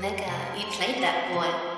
Mega, you played that boy.